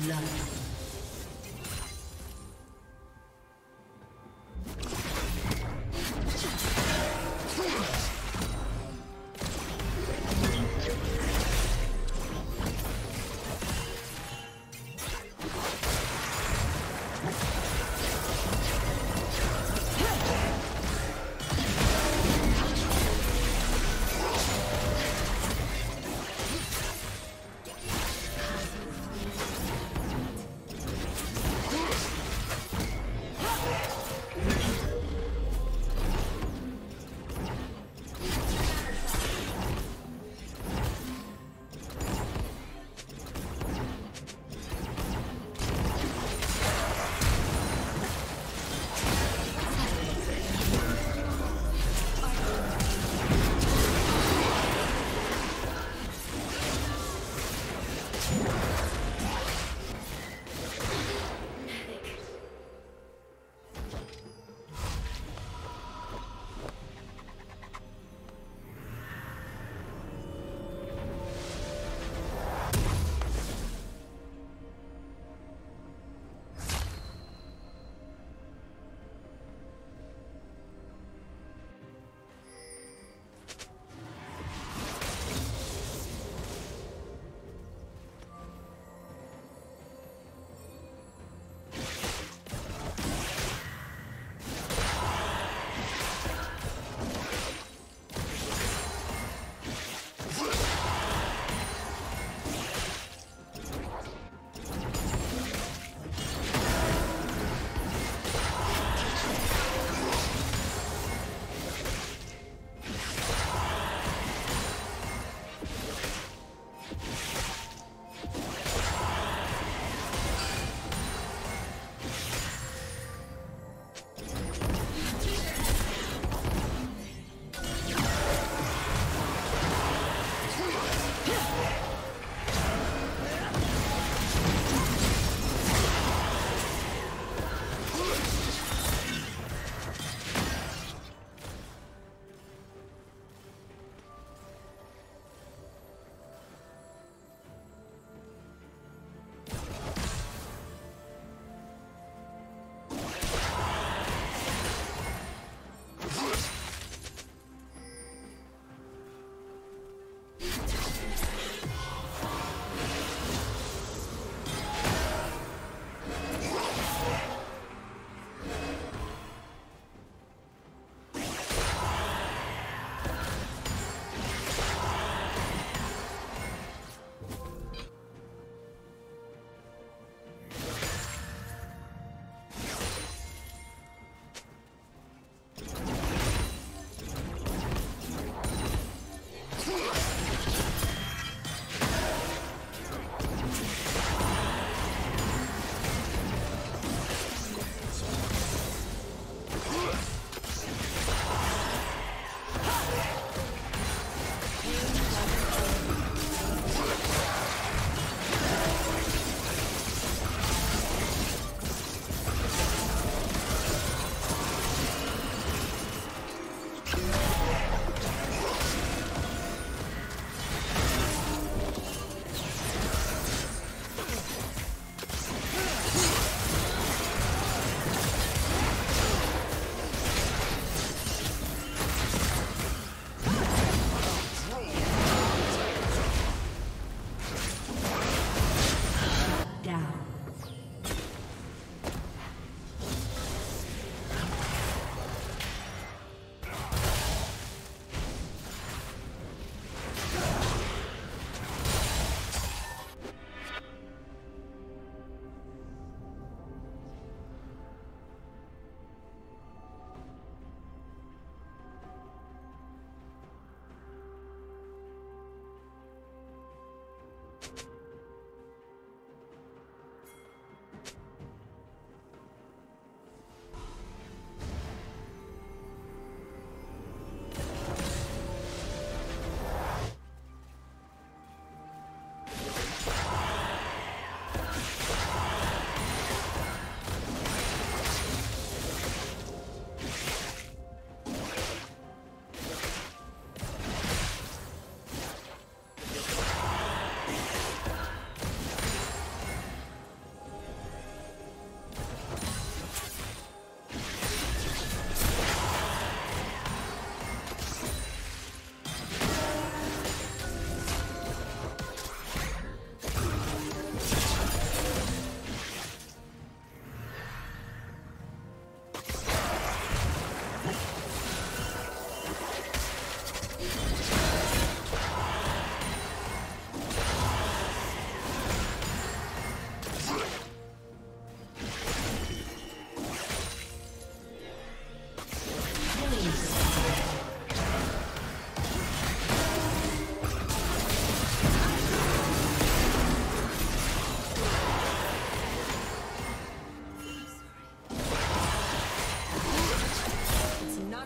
First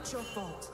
not your fault.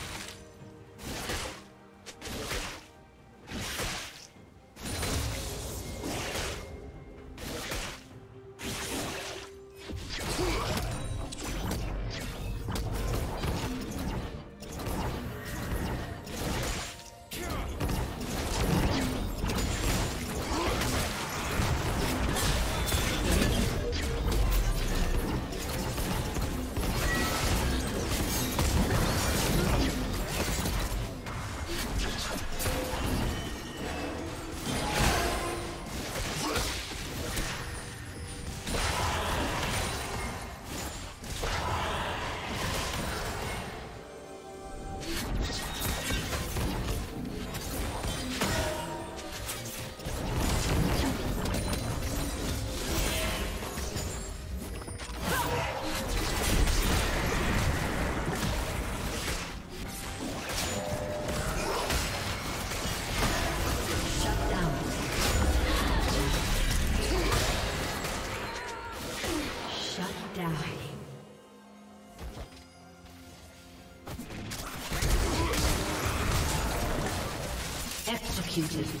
Executed.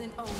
Doesn't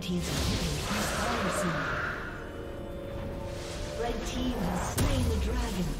Team's inhibitor has Red team has slain the dragon.